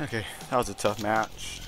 Okay, that was a tough match.